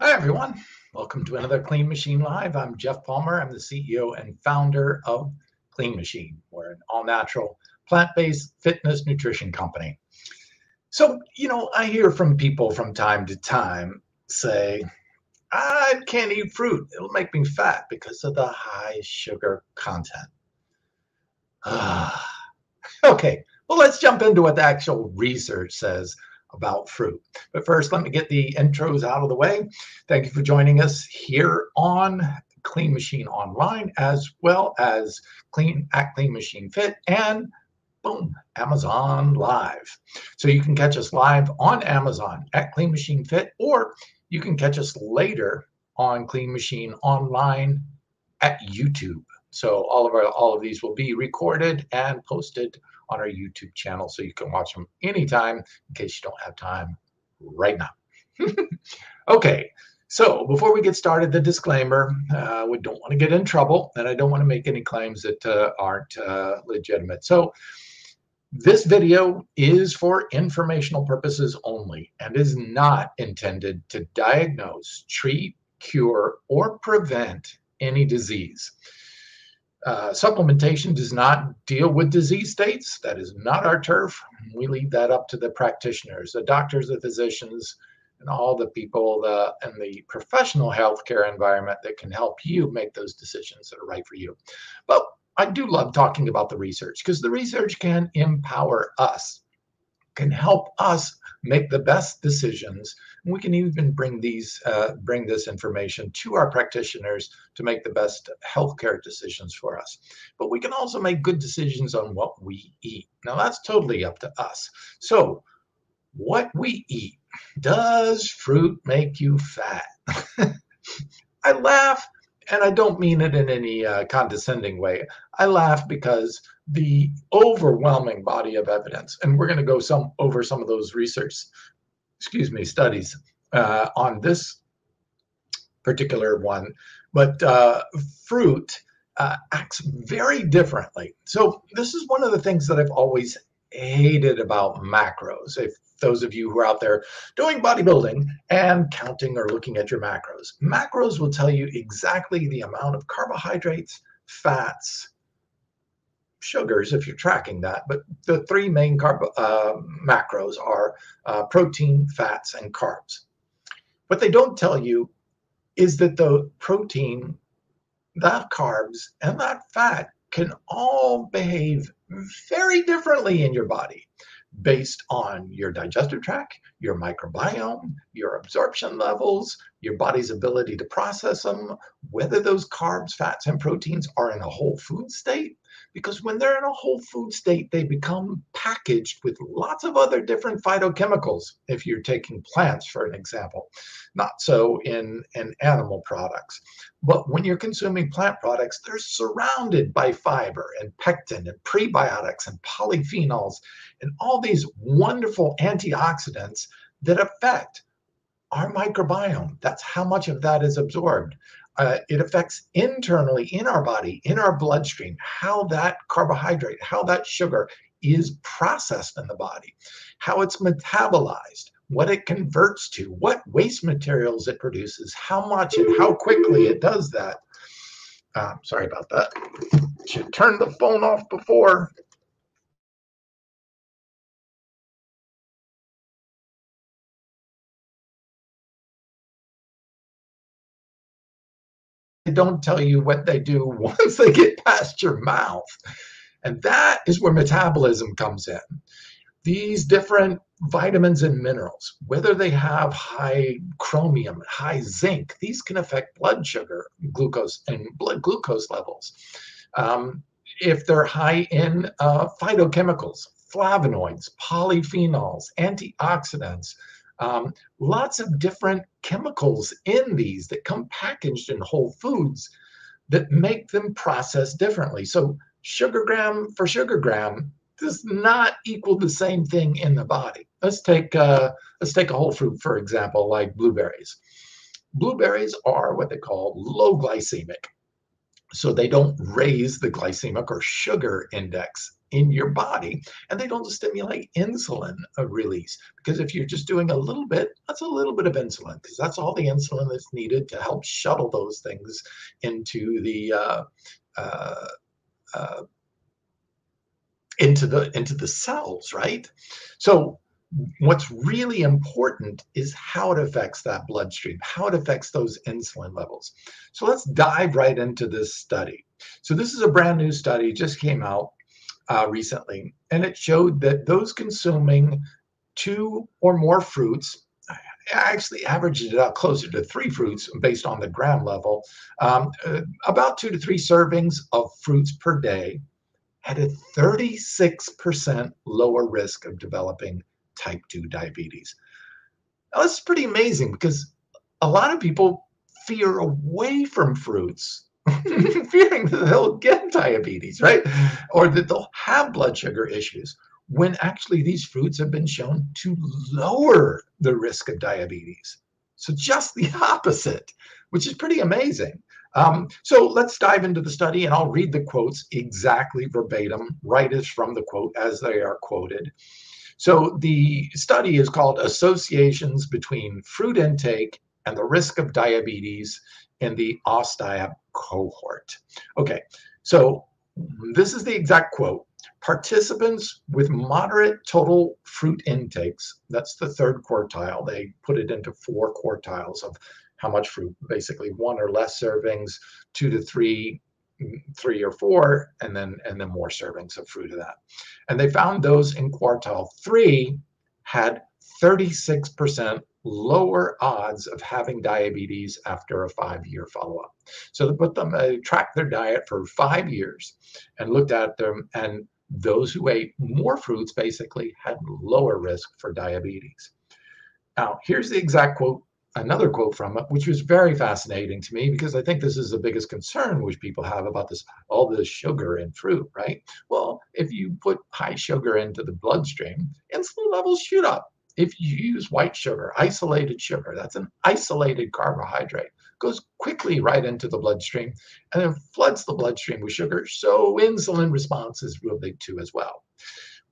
Hi, everyone. Welcome to another Clean Machine Live. I'm Geoff Palmer. I'm the CEO and founder of Clean Machine. We're an all natural, plant based fitness nutrition company. So, you know, I hear from people from time to time say, I can't eat fruit. It'll make me fat because of the high sugar content. Ah, okay. Well, let's jump into what the actual research says about fruit. But first, let me get the intros out of the way. Thank you for joining us here on Clean Machine Online, as well as Clean at Clean Machine Fit and boom, Amazon Live. So you can catch us live on Amazon at Clean Machine Fit, or you can catch us later on Clean Machine Online at YouTube. So all of our all of these will be recorded and posted on our YouTube channel so you can watch them anytime in case you don't have time right now. okay, so before we get started, the disclaimer, uh, we don't want to get in trouble and I don't want to make any claims that uh, aren't uh, legitimate. So this video is for informational purposes only and is not intended to diagnose, treat, cure, or prevent any disease. Uh, supplementation does not deal with disease states. That is not our turf. We leave that up to the practitioners, the doctors, the physicians, and all the people the, in the professional healthcare environment that can help you make those decisions that are right for you. But I do love talking about the research because the research can empower us, can help us make the best decisions. We can even bring these, uh, bring this information to our practitioners to make the best healthcare decisions for us. But we can also make good decisions on what we eat. Now that's totally up to us. So what we eat, does fruit make you fat? I laugh and I don't mean it in any uh, condescending way. I laugh because the overwhelming body of evidence, and we're going to go some over some of those research, excuse me, studies uh, on this particular one, but uh, fruit uh, acts very differently. So this is one of the things that I've always hated about macros. If those of you who are out there doing bodybuilding and counting or looking at your macros. Macros will tell you exactly the amount of carbohydrates, fats, sugars, if you're tracking that. But the three main carb uh, macros are uh, protein, fats, and carbs. What they don't tell you is that the protein, that carbs, and that fat can all behave very differently in your body based on your digestive tract, your microbiome, your absorption levels, your body's ability to process them, whether those carbs, fats, and proteins are in a whole food state. Because when they're in a whole food state, they become packaged with lots of other different phytochemicals. If you're taking plants, for an example, not so in, in animal products. But when you're consuming plant products, they're surrounded by fiber and pectin and prebiotics and polyphenols and all these wonderful antioxidants that affect our microbiome. That's how much of that is absorbed. Uh, it affects internally in our body, in our bloodstream, how that carbohydrate, how that sugar is processed in the body, how it's metabolized, what it converts to, what waste materials it produces, how much and how quickly it does that. Uh, sorry about that. Should turn the phone off before don't tell you what they do once they get past your mouth. And that is where metabolism comes in. These different vitamins and minerals, whether they have high chromium, high zinc, these can affect blood sugar, glucose, and blood glucose levels. Um, if they're high in uh, phytochemicals, flavonoids, polyphenols, antioxidants, um, lots of different chemicals in these that come packaged in whole foods that make them process differently. So sugar gram for sugar gram does not equal the same thing in the body. Let's take uh, let's take a whole fruit for example, like blueberries. Blueberries are what they call low glycemic, so they don't raise the glycemic or sugar index in your body and they don't stimulate insulin release because if you're just doing a little bit that's a little bit of insulin because that's all the insulin that's needed to help shuttle those things into the uh, uh, uh, into the into the cells right so what's really important is how it affects that bloodstream, how it affects those insulin levels. So let's dive right into this study. So this is a brand new study, just came out uh, recently, and it showed that those consuming two or more fruits, I actually averaged it out closer to three fruits based on the gram level, um, uh, about two to three servings of fruits per day had a 36% lower risk of developing type 2 diabetes. Now, this is pretty amazing because a lot of people fear away from fruits, fearing that they'll get diabetes, right? Or that they'll have blood sugar issues, when actually these fruits have been shown to lower the risk of diabetes. So, just the opposite, which is pretty amazing. Um, so let's dive into the study and I'll read the quotes exactly verbatim, right as from the quote as they are quoted. So the study is called Associations Between Fruit Intake and the Risk of Diabetes in the AusDiab cohort. Okay, so this is the exact quote. Participants with moderate total fruit intakes, that's the third quartile. They put it into four quartiles of how much fruit, basically one or less servings, two to three three or four, and then and then more servings of fruit of that. And they found those in quartile three had 36% lower odds of having diabetes after a five-year follow-up. So they put them, uh, tracked their diet for five years and looked at them, and those who ate more fruits basically had lower risk for diabetes. Now, here's the exact quote another quote from it, which was very fascinating to me because I think this is the biggest concern which people have about this all this sugar in fruit, right? Well, if you put high sugar into the bloodstream, insulin levels shoot up. If you use white sugar, isolated sugar, that's an isolated carbohydrate, goes quickly right into the bloodstream and then floods the bloodstream with sugar. So insulin response is real big too as well.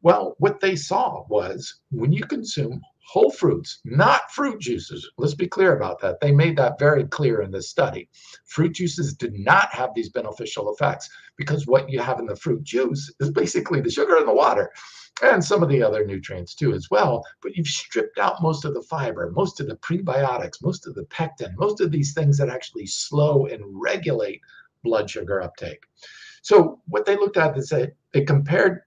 Well, what they saw was when you consume whole fruits, not fruit juices. Let's be clear about that. They made that very clear in this study. Fruit juices did not have these beneficial effects because what you have in the fruit juice is basically the sugar and the water and some of the other nutrients too as well but you've stripped out most of the fiber most of the prebiotics most of the pectin most of these things that actually slow and regulate blood sugar uptake so what they looked at is that they compared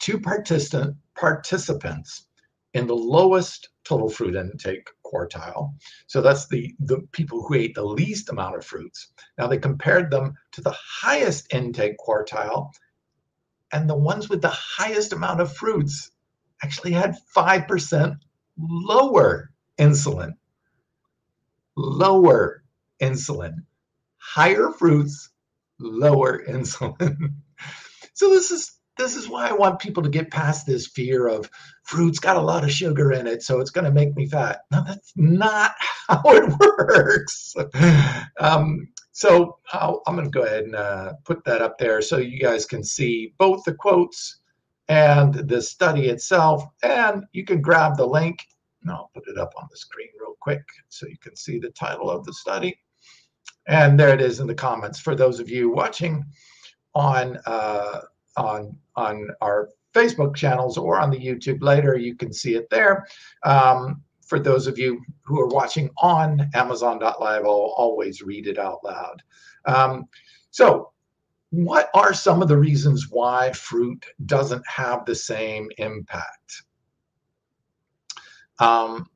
two participant participants in the lowest total fruit intake quartile. So that's the, the people who ate the least amount of fruits. Now they compared them to the highest intake quartile, and the ones with the highest amount of fruits actually had 5% lower insulin. Lower insulin. Higher fruits, lower insulin. so this is this is why I want people to get past this fear of fruit's got a lot of sugar in it, so it's going to make me fat. No, that's not how it works. Um, so i am going to go ahead and uh, put that up there so you guys can see both the quotes and the study itself. And you can grab the link. And I'll put it up on the screen real quick so you can see the title of the study. And there it is in the comments for those of you watching on uh, on on our Facebook channels or on the YouTube later. You can see it there. Um, for those of you who are watching on Amazon.live, I'll always read it out loud. Um, so, what are some of the reasons why fruit doesn't have the same impact? Um,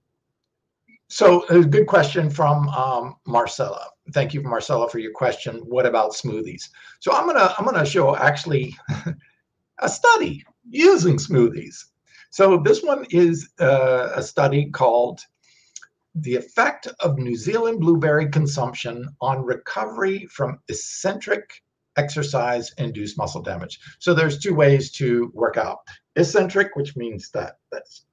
so, a good question from um, Marcella. Thank you, Marcella, for your question. What about smoothies? So, I'm gonna I'm gonna show actually a study using smoothies. So this one is uh, a study called The Effect of New Zealand Blueberry Consumption on Recovery from Eccentric Exercise Induced Muscle Damage. So there's two ways to work out. Eccentric, which means that that's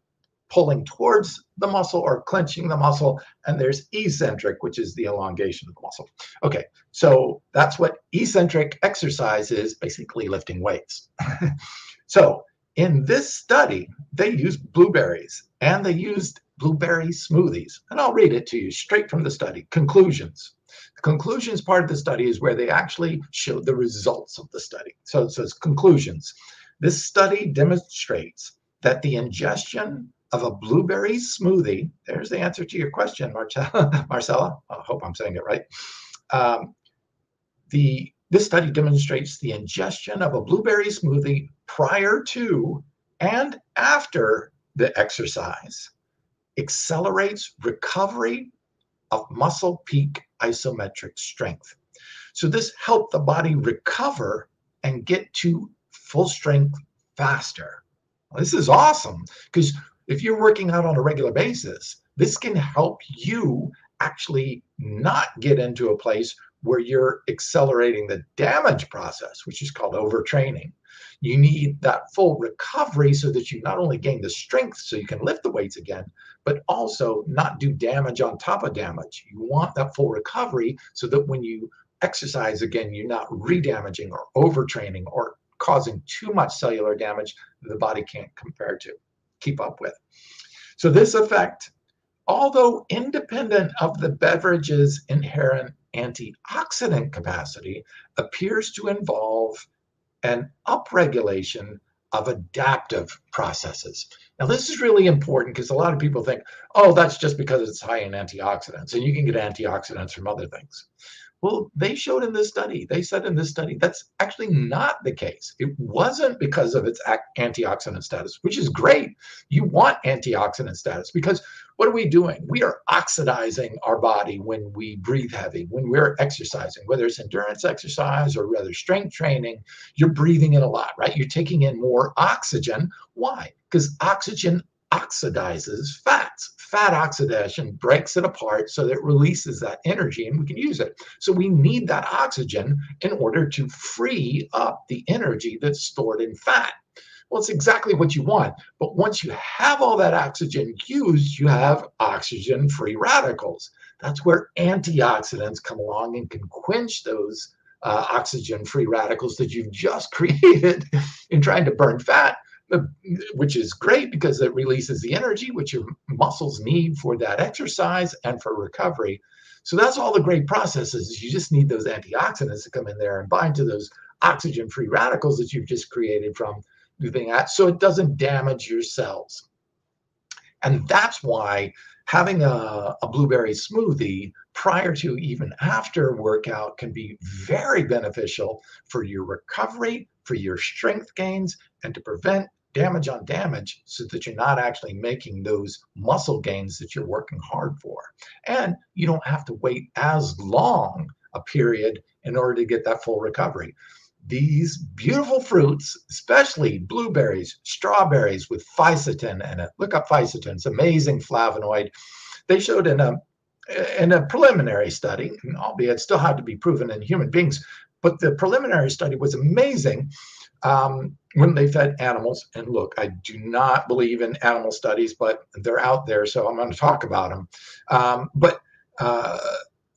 pulling towards the muscle or clenching the muscle, and there's eccentric, which is the elongation of the muscle. Okay, so that's what eccentric exercise is basically lifting weights. so in this study, they used blueberries and they used blueberry smoothies. And I'll read it to you straight from the study. Conclusions. The conclusions part of the study is where they actually showed the results of the study. So it says conclusions. This study demonstrates that the ingestion of a blueberry smoothie, there's the answer to your question, Marcella. Marcella, I hope I'm saying it right. Um, the this study demonstrates the ingestion of a blueberry smoothie prior to and after the exercise accelerates recovery of muscle peak isometric strength. So this helped the body recover and get to full strength faster. This is awesome because if you're working out on a regular basis, this can help you actually not get into a place where you're accelerating the damage process, which is called overtraining. You need that full recovery so that you not only gain the strength so you can lift the weights again, but also not do damage on top of damage. You want that full recovery so that when you exercise again, you're not re-damaging or overtraining or causing too much cellular damage that the body can't compare to, keep up with. So this effect, although independent of the beverage's inherent antioxidant capacity, appears to involve an upregulation of adaptive processes. Now, this is really important because a lot of people think, oh, that's just because it's high in antioxidants, and you can get antioxidants from other things. Well, they showed in this study, they said in this study, that's actually not the case. It wasn't because of its antioxidant status, which is great. You want antioxidant status because what are we doing? We are oxidizing our body when we breathe heavy, when we're exercising, whether it's endurance exercise or rather strength training, you're breathing in a lot, right? You're taking in more oxygen. Why? Because oxygen oxidizes fats. Fat oxidation breaks it apart so that it releases that energy and we can use it. So we need that oxygen in order to free up the energy that's stored in fat. Well, it's exactly what you want. But once you have all that oxygen used, you have oxygen free radicals. That's where antioxidants come along and can quench those uh, oxygen free radicals that you've just created in trying to burn fat which is great because it releases the energy which your muscles need for that exercise and for recovery. So that's all the great processes. You just need those antioxidants to come in there and bind to those oxygen free radicals that you've just created from doing that uh, so it doesn't damage your cells. And that's why having a, a, blueberry smoothie prior to even after workout can be very beneficial for your recovery, for your strength gains, and to prevent damage on damage so that you're not actually making those muscle gains that you're working hard for. And you don't have to wait as long a period in order to get that full recovery. These beautiful fruits, especially blueberries, strawberries with fisetin in it. Look up fisetin, it's amazing flavonoid. They showed in a in a preliminary study, albeit still had to be proven in human beings, but the preliminary study was amazing um, when they fed animals. And look, I do not believe in animal studies, but they're out there, so I'm going to talk about them. Um, but uh,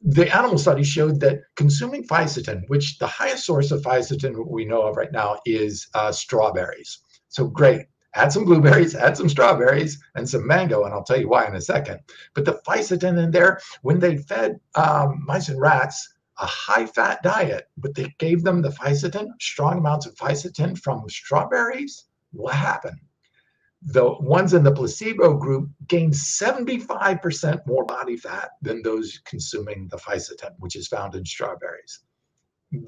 the animal study showed that consuming fisetin, which the highest source of fisetin we know of right now is uh, strawberries. So great. Add some blueberries, add some strawberries, and some mango, and I'll tell you why in a second. But the fisetin in there, when they fed um, mice and rats a high fat diet, but they gave them the fisetin, strong amounts of fisetin from strawberries. What happened? The ones in the placebo group gained 75% more body fat than those consuming the fisetin, which is found in strawberries.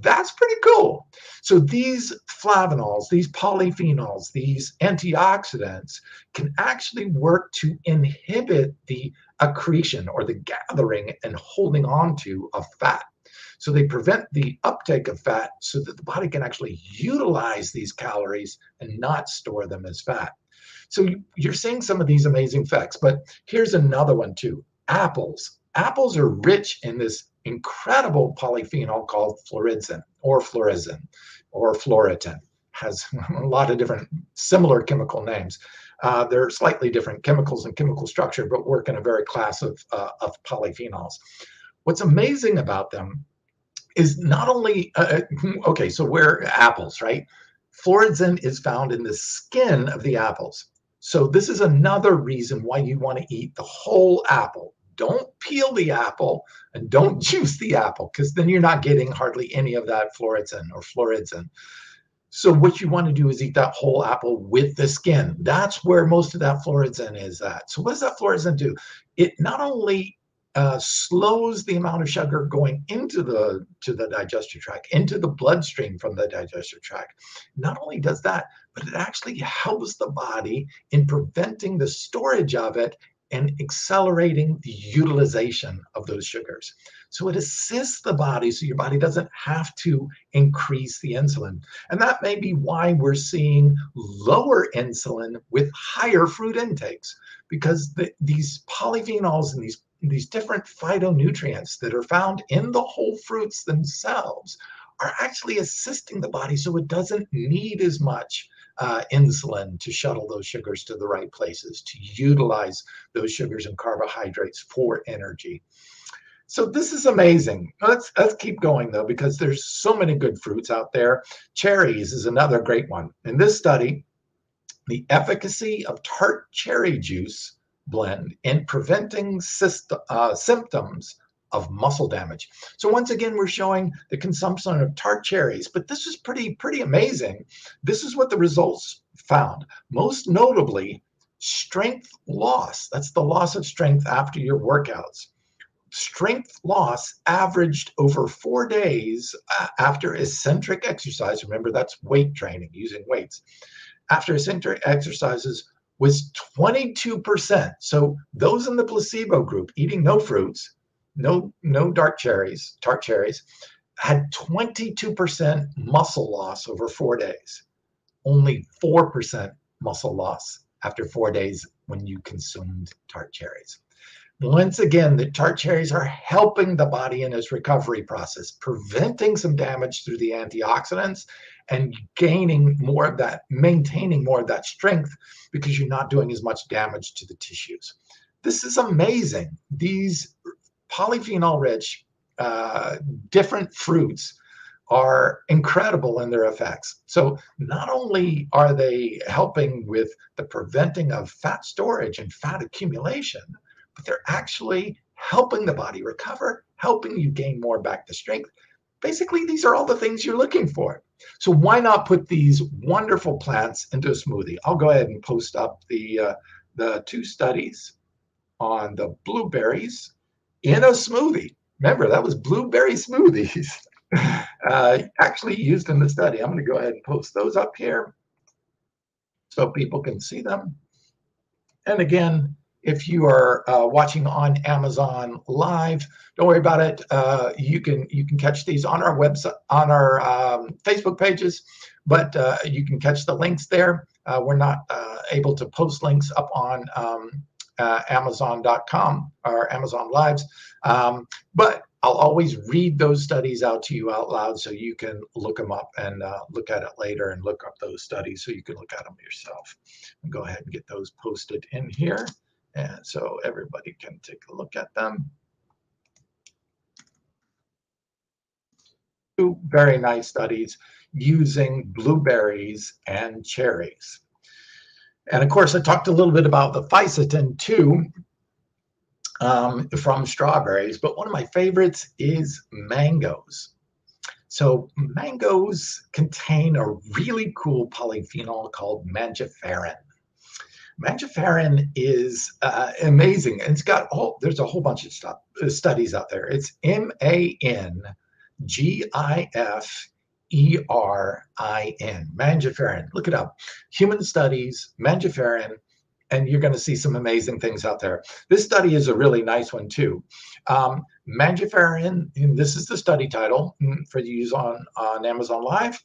That's pretty cool. So these flavonols, these polyphenols, these antioxidants can actually work to inhibit the accretion or the gathering and holding on to of fat. So they prevent the uptake of fat so that the body can actually utilize these calories and not store them as fat. So you're seeing some of these amazing effects, but here's another one too. Apples. Apples are rich in this incredible polyphenol called phlorizin or phlorizin or phloretin. Has a lot of different similar chemical names. Uh, they're slightly different chemicals and chemical structure, but work in a very class of, uh, of polyphenols. What's amazing about them is not only, uh, uh okay, so we're apples, right? Phloridzin is found in the skin of the apples. So this is another reason why you want to eat the whole apple. Don't peel the apple and don't juice the apple because then you're not getting hardly any of that phloridzin or phloridzin. So what you want to do is eat that whole apple with the skin. That's where most of that phloridzin is at. So what does that phloridzin do? It not only uh, slows the amount of sugar going into the to the digestive tract, into the bloodstream from the digestive tract. Not only does that, but it actually helps the body in preventing the storage of it and accelerating the utilization of those sugars. So it assists the body so your body doesn't have to increase the insulin. And that may be why we're seeing lower insulin with higher fruit intakes because the, these polyphenols and these, these different phytonutrients that are found in the whole fruits themselves are actually assisting the body so it doesn't need as much uh, insulin to shuttle those sugars to the right places, to utilize those sugars and carbohydrates for energy. So this is amazing. Let's let's keep going though, because there's so many good fruits out there. Cherries is another great one. In this study, the efficacy of tart cherry juice blend in preventing uh, symptoms of muscle damage. So once again, we're showing the consumption of tart cherries, but this is pretty, pretty amazing. This is what the results found. Most notably, strength loss. That's the loss of strength after your workouts. Strength loss averaged over four days uh, after eccentric exercise. Remember, that's weight training, using weights. After eccentric exercises was 22%. So those in the placebo group eating no fruits no no dark cherries, tart cherries, had 22% muscle loss over four days. Only 4% muscle loss after four days when you consumed tart cherries. Once again, the tart cherries are helping the body in its recovery process, preventing some damage through the antioxidants and gaining more of that, maintaining more of that strength because you're not doing as much damage to the tissues. This is amazing. These polyphenol rich, uh, different fruits are incredible in their effects. So not only are they helping with the preventing of fat storage and fat accumulation, but they're actually helping the body recover, helping you gain more back to strength. Basically, these are all the things you're looking for. So why not put these wonderful plants into a smoothie? I'll go ahead and post up the uh, the two studies on the blueberries in a smoothie. Remember, that was blueberry smoothies uh, actually used in the study. I'm going to go ahead and post those up here so people can see them. And again, if you are uh, watching on Amazon Live, don't worry about it. Uh, you can you can catch these on our website, on our um, Facebook pages, but uh, you can catch the links there. Uh, we're not uh, able to post links up on um, uh, Amazon.com or Amazon Lives. Um, but I'll always read those studies out to you out loud so you can look them up and look at it later and look up those studies so you can look at them yourself. And go ahead and get those posted in here. And so everybody can take a look at them. Two very nice studies using blueberries and cherries. And of course, I talked a little bit about the fisetin too um, from strawberries, but one of my favorites is mangoes. So mangoes contain a really cool polyphenol called mangiferin. Mangiferin is uh, amazing. And it's got all. there's a whole bunch of stuff, uh, studies out there. It's M A N G I F E R I N, mangiferin. Look it up. Human studies, mangiferin, and you're going to see some amazing things out there. This study is a really nice one, too. Um, mangiferin, this is the study title mm, for use on, on Amazon Live.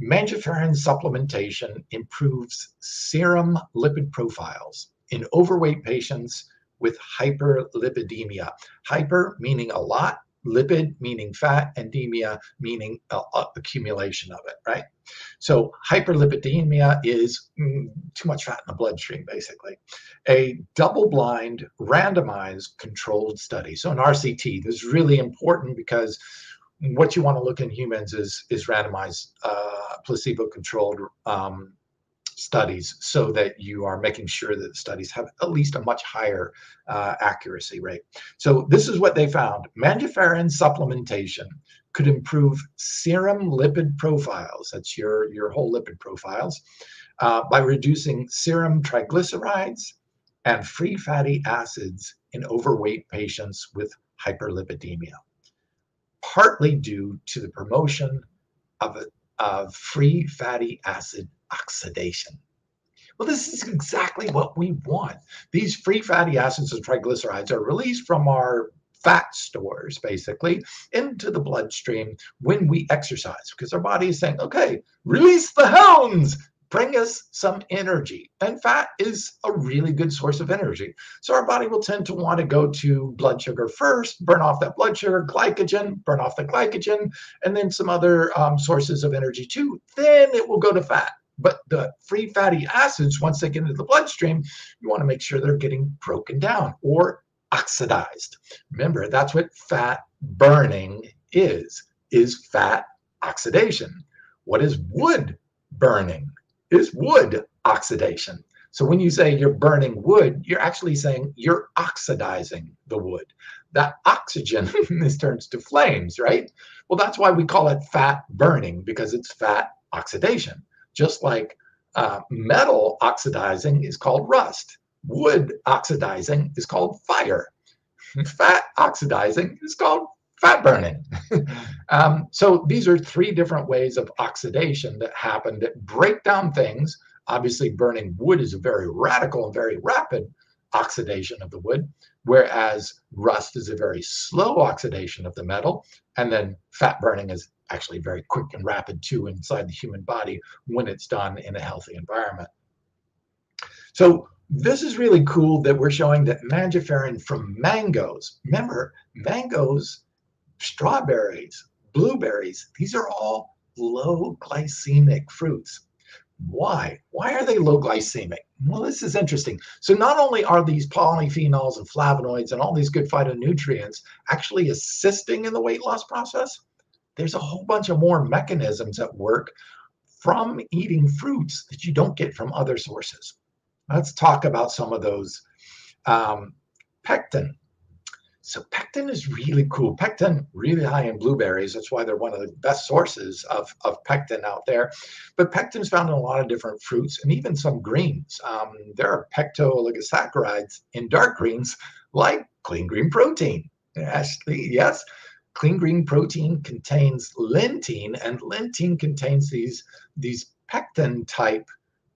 Mangiferin supplementation improves serum lipid profiles in overweight patients with hyperlipidemia. Hyper meaning a lot, lipid meaning fat, endemia meaning uh, accumulation of it, right? So hyperlipidemia is mm, too much fat in the bloodstream, basically. A double-blind, randomized, controlled study. So an RCT. This is really important because what you want to look in humans is is randomized, uh, placebo-controlled um, studies so that you are making sure that the studies have at least a much higher uh, accuracy rate. So this is what they found. Mangiferin supplementation could improve serum lipid profiles, that's your, your whole lipid profiles, uh, by reducing serum triglycerides and free fatty acids in overweight patients with hyperlipidemia, partly due to the promotion of, of free fatty acid oxidation. Well, this is exactly what we want. These free fatty acids and triglycerides are released from our fat stores, basically, into the bloodstream when we exercise because our body is saying, okay, release the hounds, bring us some energy. And fat is a really good source of energy. So our body will tend to want to go to blood sugar first, burn off that blood sugar, glycogen, burn off the glycogen, and then some other um, sources of energy too. Then it will go to fat. But the free fatty acids, once they get into the bloodstream, you want to make sure they're getting broken down or oxidized. Remember, that's what fat burning is, is fat oxidation. What is wood burning? Is wood oxidation. So when you say you're burning wood, you're actually saying you're oxidizing the wood. That oxygen this turns to flames, right? Well, that's why we call it fat burning because it's fat oxidation just like uh, metal oxidizing is called rust. Wood oxidizing is called fire. Fat oxidizing is called fat burning. um, so these are three different ways of oxidation that happen that break down things. Obviously, burning wood is a very radical and very rapid oxidation of the wood, whereas rust is a very slow oxidation of the metal, and then fat burning is actually very quick and rapid too inside the human body when it's done in a healthy environment. So this is really cool that we're showing that mangiferin from mangoes, remember mangoes, strawberries, blueberries, these are all low glycemic fruits. Why? Why are they low glycemic? Well, this is interesting. So not only are these polyphenols and flavonoids and all these good phytonutrients actually assisting in the weight loss process, there's a whole bunch of more mechanisms at work from eating fruits that you don't get from other sources. Let's talk about some of those. Um, pectin. So pectin is really cool. Pectin really high in blueberries. That's why they're one of the best sources of, of pectin out there. But pectin is found in a lot of different fruits and even some greens. Um, there are pecto-oligosaccharides in dark greens like clean green protein. Actually, yes, clean green protein contains Lentein, and Lentein contains these, these pectin type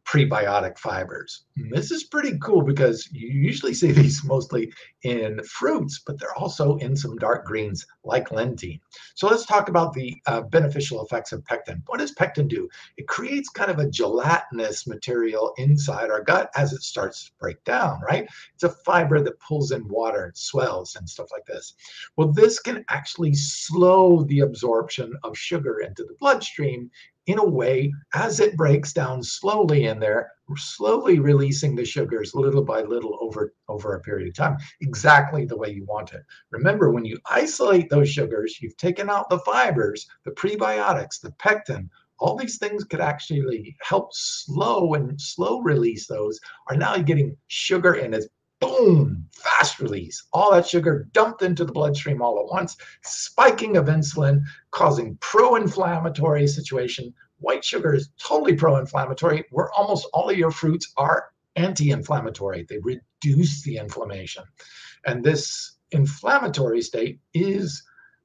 prebiotic fibers. This is pretty cool because you usually see these mostly in fruits, but they're also in some dark greens like Lentein. So let's talk about the uh, beneficial effects of pectin. What does pectin do? It creates kind of a gelatinous material inside our gut as it starts to break down, right? It's a fiber that pulls in water and swells and stuff like this. Well, this can actually slow the absorption of sugar into the bloodstream in a way as it breaks down slowly in there slowly releasing the sugars little by little over over a period of time exactly the way you want it. Remember when you isolate those sugars you've taken out the fibers the prebiotics the pectin all these things could actually help slow and slow release those are now getting sugar and it's boom, fast release. All that sugar dumped into the bloodstream all at once, spiking of insulin, causing pro-inflammatory situation. White sugar is totally pro-inflammatory, where almost all of your fruits are anti-inflammatory. They reduce the inflammation. And this inflammatory state is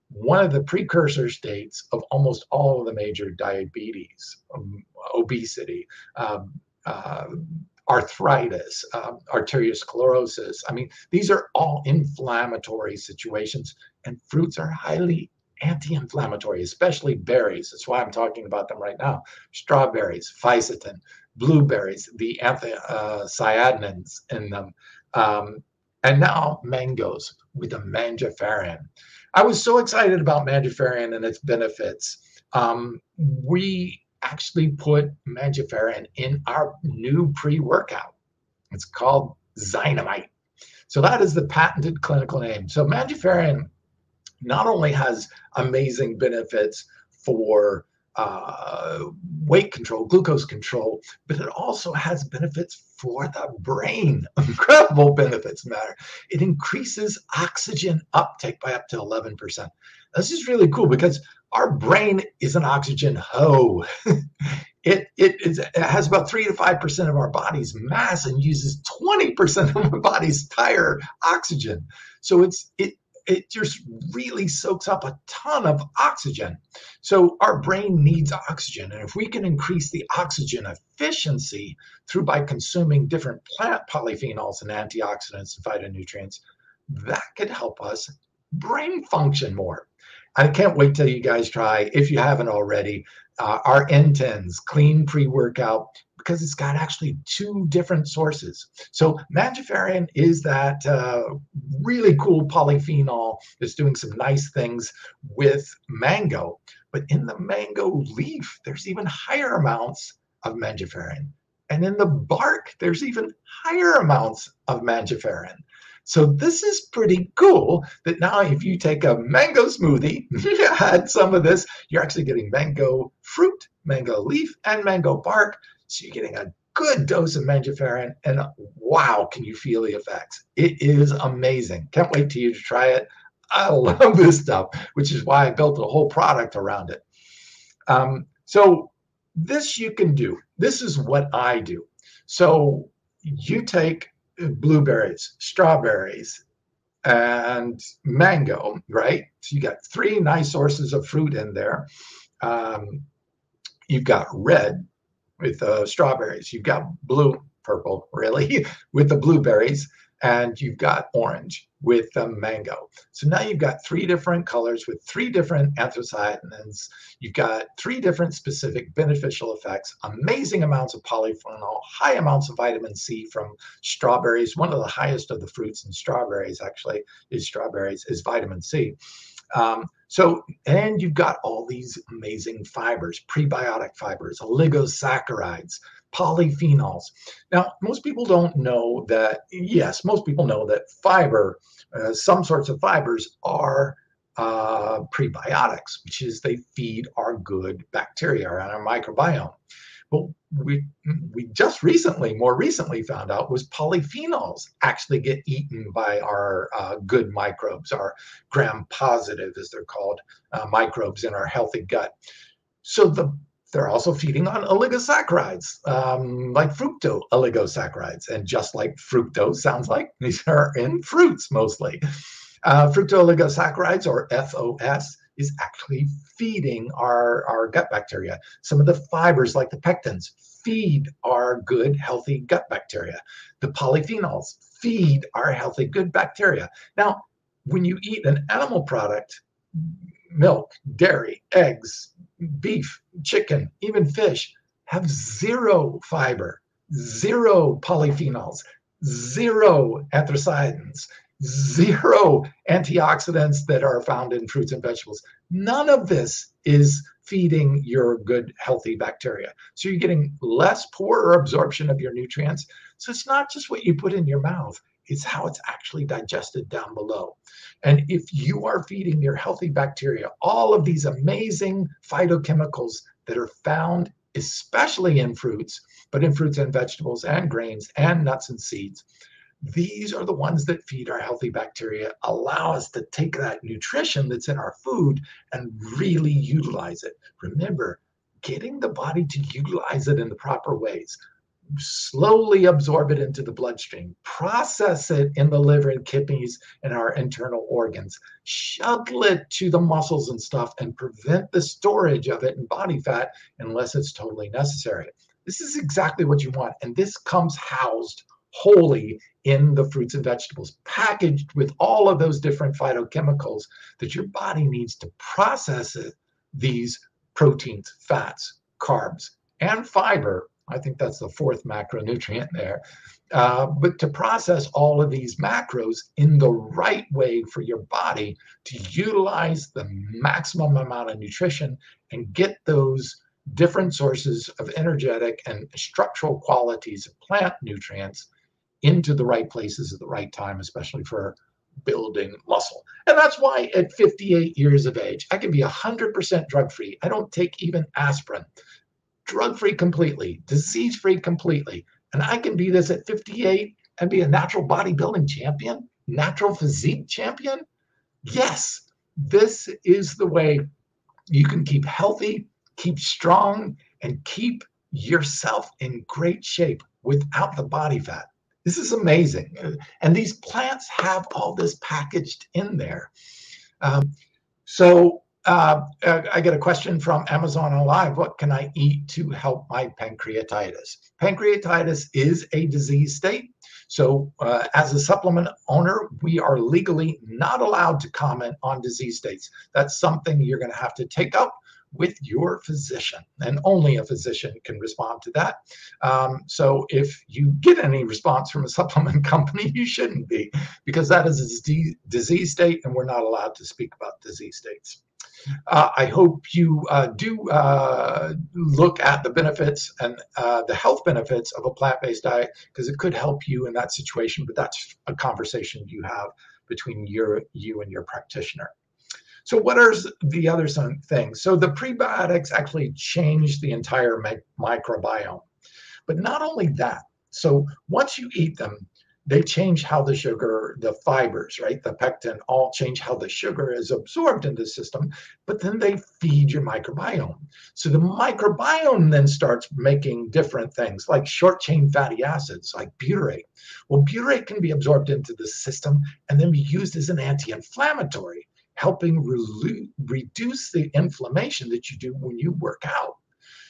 one of the precursor states of almost all of the major diabetes, um, obesity, um, uh, arthritis, um, arteriosclerosis. I mean, these are all inflammatory situations, and fruits are highly anti-inflammatory, especially berries. That's why I'm talking about them right now. Strawberries, fisetin, blueberries, the anthocyanins in them, um, and now mangoes with the mangiferin. I was so excited about Mangiferin and its benefits. Um, we actually put Mangiferin in our new pre-workout. It's called Zynamite. So that is the patented clinical name. So Mangiferin not only has amazing benefits for uh, weight control, glucose control, but it also has benefits for the brain. Incredible benefits matter. It increases oxygen uptake by up to 11%. This is really cool because our brain is an oxygen hoe. it, it, it has about 3 to 5% of our body's mass and uses 20% of our body's entire oxygen. So it's it it just really soaks up a ton of oxygen. So our brain needs oxygen. And if we can increase the oxygen efficiency through by consuming different plant polyphenols and antioxidants and phytonutrients, that could help us brain function more. I can't wait till you guys try, if you haven't already, uh, our N10s, clean pre-workout because it's got actually two different sources. So Mangiferin is that uh, really cool polyphenol that's doing some nice things with mango. But in the mango leaf, there's even higher amounts of Mangiferin. And in the bark, there's even higher amounts of Mangiferin. So this is pretty cool that now if you take a mango smoothie, add some of this, you're actually getting mango fruit, mango leaf, and mango bark. So you're getting a good dose of mangiferin, and wow, can you feel the effects? It is amazing. Can't wait till you to try it. I love this stuff, which is why I built a whole product around it. Um, so this you can do. This is what I do. So you take blueberries, strawberries, and mango, right? So you got three nice sources of fruit in there. Um, you've got red, with uh, strawberries. You've got blue, purple, really, with the blueberries, and you've got orange with the mango. So now you've got three different colors with three different anthocyanins. You've got three different specific beneficial effects, amazing amounts of polyphenol, high amounts of vitamin C from strawberries. One of the highest of the fruits in strawberries actually is strawberries, is vitamin C. Um, so, and you've got all these amazing fibers, prebiotic fibers, oligosaccharides, polyphenols. Now, most people don't know that, yes, most people know that fiber, uh, some sorts of fibers are uh, prebiotics, which is they feed our good bacteria and our microbiome. But we we just recently, more recently, found out was polyphenols actually get eaten by our uh, good microbes, our gram-positive, as they're called, uh, microbes in our healthy gut. So the they're also feeding on oligosaccharides, um, like fructo oligosaccharides. And just like fructose sounds like, these are in fruits mostly. Uh, fructooligosaccharides, or FOS, is actually feeding our, our gut bacteria. Some of the fibers, like the pectins, feed our good, healthy gut bacteria. The polyphenols feed our healthy, good bacteria. Now, when you eat an animal product, milk, dairy, eggs, beef, chicken, even fish, have zero fiber, zero polyphenols, zero anthocyanins, zero antioxidants that are found in fruits and vegetables. None of this is feeding your good, healthy bacteria. So you're getting less poor absorption of your nutrients. So it's not just what you put in your mouth, it's how it's actually digested down below. And if you are feeding your healthy bacteria all of these amazing phytochemicals that are found especially in fruits, but in fruits and vegetables and grains and nuts and seeds, these are the ones that feed our healthy bacteria, allow us to take that nutrition that's in our food and really utilize it. Remember, getting the body to utilize it in the proper ways, slowly absorb it into the bloodstream, process it in the liver and kidneys and our internal organs, shuttle it to the muscles and stuff, and prevent the storage of it in body fat unless it's totally necessary. This is exactly what you want. And this comes housed wholly in the fruits and vegetables, packaged with all of those different phytochemicals that your body needs to process it, these proteins, fats, carbs, and fiber I think that's the fourth macronutrient there. Uh, but to process all of these macros in the right way for your body to utilize the maximum amount of nutrition and get those different sources of energetic and structural qualities of plant nutrients into the right places at the right time, especially for building muscle. And that's why at 58 years of age, I can be 100% drug free. I don't take even aspirin, drug free completely, disease free completely. And I can be this at 58 and be a natural bodybuilding champion, natural physique champion. Yes, this is the way you can keep healthy, keep strong, and keep yourself in great shape without the body fat. This is amazing. And these plants have all this packaged in there. Um, so uh, I get a question from Amazon Live. What can I eat to help my pancreatitis? Pancreatitis is a disease state. So, uh, as a supplement owner, we are legally not allowed to comment on disease states. That's something you're going to have to take up with your physician, and only a physician can respond to that. Um, so if you get any response from a supplement company, you shouldn't be, because that is a disease state, and we're not allowed to speak about disease states. Uh, I hope you uh, do uh, look at the benefits and uh, the health benefits of a plant-based diet because it could help you in that situation. But that's a conversation you have between your you and your practitioner. So what are the other um, things? So the prebiotics actually change the entire microbiome. But not only that, so once you eat them, they change how the sugar, the fibers, right, the pectin, all change how the sugar is absorbed in the system, but then they feed your microbiome. So the microbiome then starts making different things like short chain fatty acids, like butyrate. Well, butyrate can be absorbed into the system and then be used as an anti inflammatory helping re- reduce the inflammation that you do when you work out.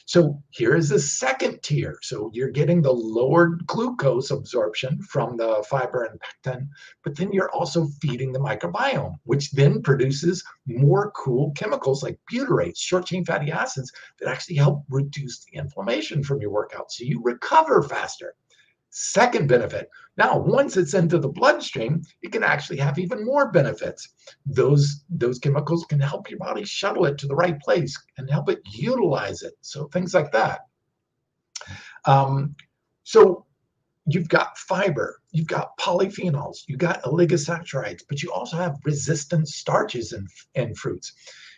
So here is the second tier. So you're getting the lowered glucose absorption from the fiber and pectin, but then you're also feeding the microbiome, which then produces more cool chemicals like butyrates, short chain fatty acids that actually help reduce the inflammation from your workout. So you recover faster. Second benefit. Now, once it's into the bloodstream, it can actually have even more benefits. Those, those chemicals can help your body shuttle it to the right place and help it utilize it. So things like that. Um, so you've got fiber, you've got polyphenols, you've got oligosaccharides, but you also have resistant starches in, in fruits.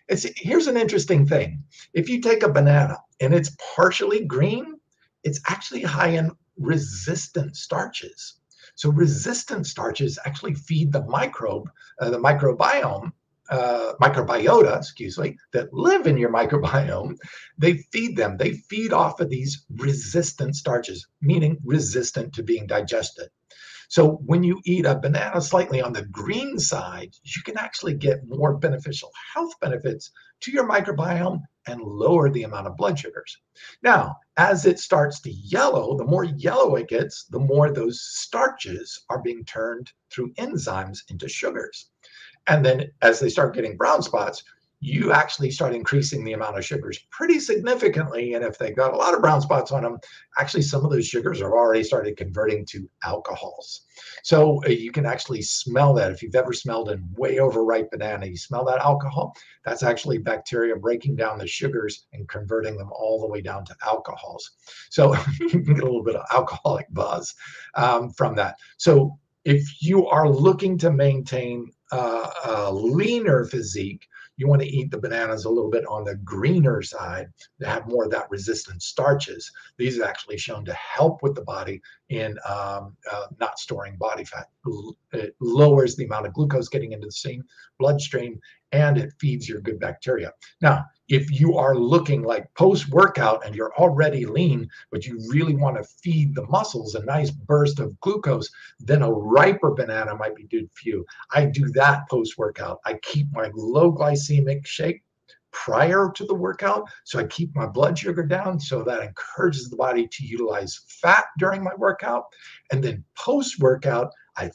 It's, here's an interesting thing. If you take a banana and it's partially green, it's actually high in resistant starches. So resistant starches actually feed the microbe, uh, the microbiome, uh, microbiota, excuse me, that live in your microbiome. They feed them. They feed off of these resistant starches, meaning resistant to being digested. So when you eat a banana slightly on the green side, you can actually get more beneficial health benefits to your microbiome and lower the amount of blood sugars. Now, as it starts to yellow, the more yellow it gets, the more those starches are being turned through enzymes into sugars. And then as they start getting brown spots, you actually start increasing the amount of sugars pretty significantly. And if they've got a lot of brown spots on them, actually some of those sugars have already started converting to alcohols. So uh, you can actually smell that. If you've ever smelled a way overripe banana, you smell that alcohol, that's actually bacteria breaking down the sugars and converting them all the way down to alcohols. So you can get a little bit of alcoholic buzz um, from that. So if you are looking to maintain uh, a leaner physique, you want to eat the bananas a little bit on the greener side to have more of that resistant starches. These are actually shown to help with the body in um, uh, not storing body fat. It lowers the amount of glucose getting into the same bloodstream and it feeds your good bacteria. Now, if you are looking like post workout and you're already lean, but you really want to feed the muscles a nice burst of glucose, then a riper banana might be good for you. I do that post workout. I keep my low glycemic shake prior to the workout. So I keep my blood sugar down. So that encourages the body to utilize fat during my workout. And then post workout, I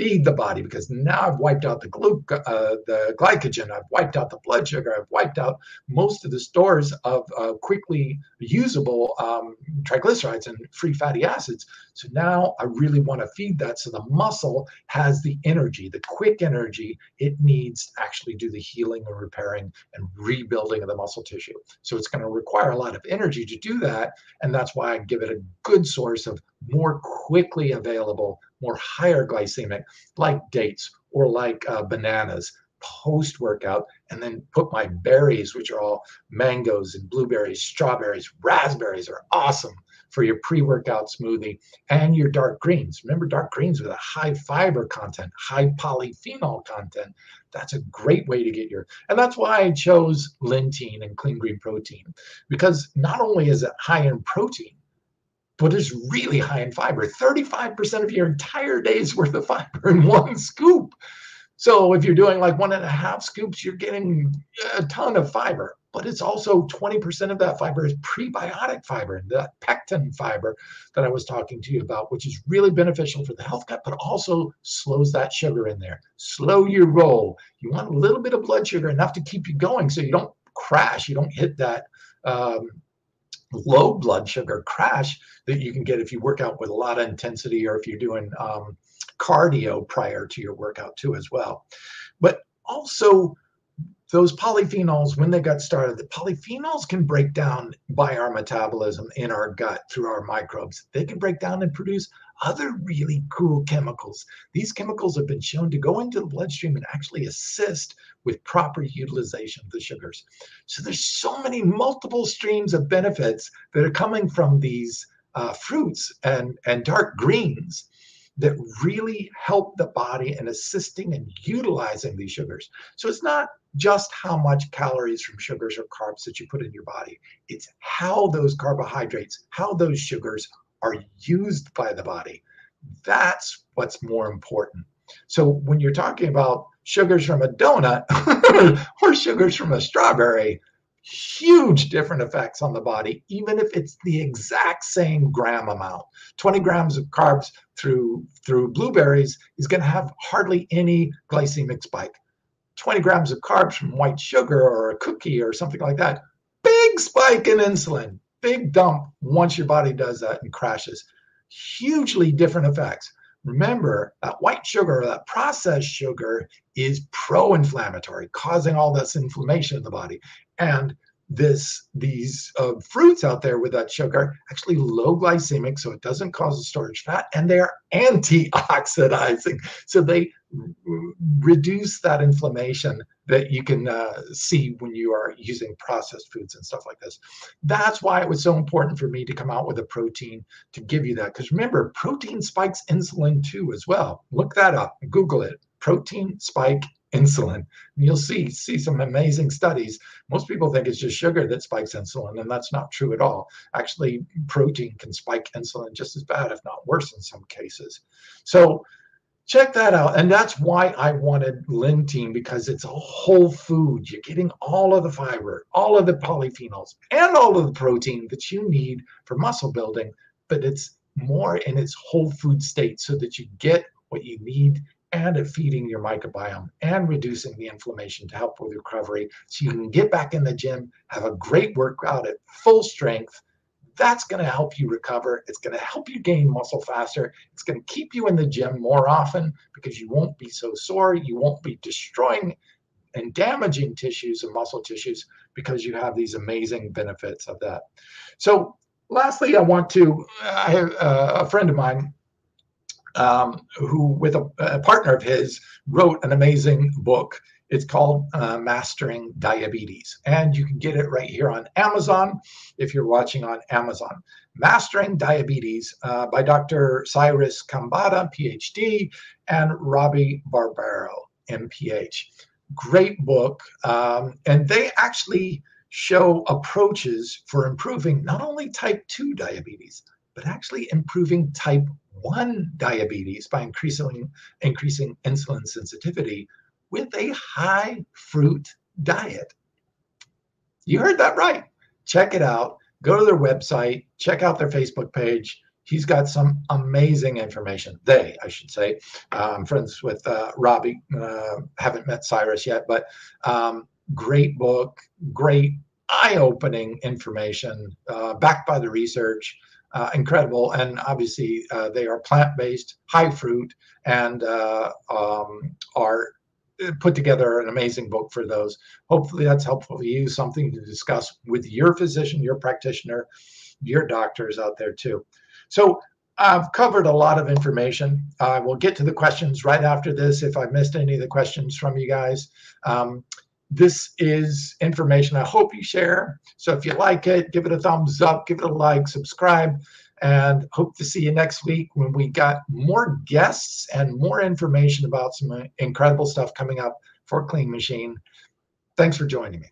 feed the body because now I've wiped out the gluc uh, the glycogen, I've wiped out the blood sugar, I've wiped out most of the stores of uh, quickly usable um, triglycerides and free fatty acids. So now I really want to feed that so the muscle has the energy, the quick energy it needs to actually do the healing and repairing and rebuilding of the muscle tissue. So it's going to require a lot of energy to do that. And that's why I give it a good source of more quickly available, more higher glycemic, like dates or like uh, bananas post workout, and then put my berries, which are all mangoes and blueberries, strawberries, raspberries are awesome for your pre workout smoothie, and your dark greens. Remember, dark greens with a high fiber content, high polyphenol content. That's a great way to get your, and that's why I chose Lentein and Clean Green Protein, because not only is it high in protein, but it's really high in fiber. 35% of your entire day's worth of fiber in one scoop. So if you're doing like one and a half scoops, you're getting a ton of fiber. But it's also 20% of that fiber is prebiotic fiber, that pectin fiber that I was talking to you about, which is really beneficial for the health gut, but also slows that sugar in there. Slow your roll. You want a little bit of blood sugar, enough to keep you going so you don't crash, you don't hit that um, low blood sugar crash that you can get if you work out with a lot of intensity or if you're doing um, cardio prior to your workout too as well. But also those polyphenols, when they got started, the polyphenols can break down by our metabolism in our gut through our microbes. They can break down and produce other really cool chemicals. These chemicals have been shown to go into the bloodstream and actually assist with proper utilization of the sugars. So there's so many multiple streams of benefits that are coming from these uh, fruits and, and dark greens that really help the body in assisting and utilizing these sugars. So it's not just how much calories from sugars or carbs that you put in your body, it's how those carbohydrates, how those sugars are used by the body. That's what's more important. So when you're talking about sugars from a donut or sugars from a strawberry, huge different effects on the body, even if it's the exact same gram amount. 20 grams of carbs through through blueberries is going to have hardly any glycemic spike. 20 grams of carbs from white sugar or a cookie or something like that, big spike in insulin, big dump once your body does that and crashes. Hugely different effects. Remember that white sugar, or that processed sugar, is pro inflammatory, causing all this inflammation in the body. And this these uh, fruits out there with that sugar actually low glycemic so it doesn't cause a storage fat and they're anti-oxidizing so they reduce that inflammation that you can uh, see when you are using processed foods and stuff like this. That's why it was so important for me to come out with a protein to give you that because remember protein spikes insulin too as well. Look that up. Google it. Protein spike insulin. And you'll see see some amazing studies. Most people think it's just sugar that spikes insulin, and that's not true at all. Actually, protein can spike insulin just as bad, if not worse, in some cases. So check that out. And that's why I wanted Lentein because it's a whole food. You're getting all of the fiber, all of the polyphenols, and all of the protein that you need for muscle building, but it's more in its whole food state so that you get what you need and at feeding your microbiome and reducing the inflammation to help with recovery so you can get back in the gym, have a great workout at full strength. That's going to help you recover. It's going to help you gain muscle faster. It's going to keep you in the gym more often because you won't be so sore. You won't be destroying and damaging tissues and muscle tissues because you have these amazing benefits of that. So, lastly, I want to, I have uh, a friend of mine um, who, with a, a, partner of his, wrote an amazing book. It's called uh, Mastering Diabetes, and you can get it right here on Amazon if you're watching on Amazon. Mastering Diabetes uh, by Dr. Cyrus Khambatta, PhD, and Robbie Barbaro, MPH. Great book, um, and they actually show approaches for improving not only type 2 diabetes, but actually improving type 1 diabetes by increasing, increasing insulin sensitivity with a high fruit diet. You heard that right. Check it out. Go to their website, check out their Facebook page. he's got some amazing information. They, I should say. I'm friends with uh, Robbie. Uh, haven't met Cyrus yet, but um, great book, great eye-opening information uh, backed by the research. Uh, incredible, and obviously uh, they are plant-based, high fruit, and um, are put together an amazing book for those. Hopefully, that's helpful to you. Something to discuss with your physician, your practitioner, your doctors out there too. So I've covered a lot of information. I uh, will get to the questions right after this if I missed any of the questions from you guys. Um, this is information I hope you share. So if you like it, give it a thumbs up, give it a like, subscribe, and hope to see you next week when we got more guests and more information about some uh, incredible stuff coming up for Clean Machine. Thanks for joining me.